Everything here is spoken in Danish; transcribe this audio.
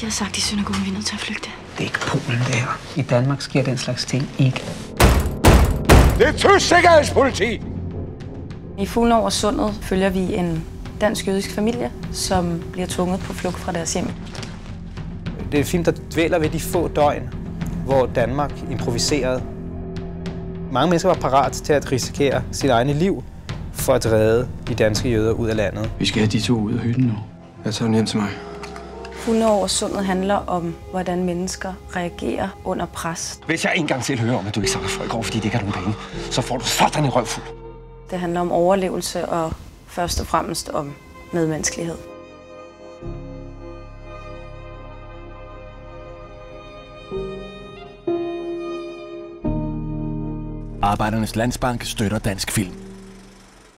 De har sagt i synagogen, vi er nødt til at flygte. Det er ikke Polen, det her. I Danmark sker den slags ting ikke. Det er tysk sikkerhedspoliti! I Fuglen over Sundet følger vi en dansk-jødisk familie, som bliver tvunget på flugt fra deres hjem. Det er en film, der dvæler ved de få døgn, hvor Danmark improviserede. Mange mennesker var parat til at risikere sit egne liv for at redde de danske jøder ud af landet. Vi skal have de to ud af hytten nu. Jeg tager dem hjem til mig. Fuglen over sundet handler om, hvordan mennesker reagerer under pres. Hvis jeg engang til hører om, at du ikke snakker folk over, fordi det ikke har nogen penge, så får du sådan en røvfuld. Det handler om overlevelse og først og fremmest om medmenneskelighed. Arbejdernes Landsbank støtter dansk film.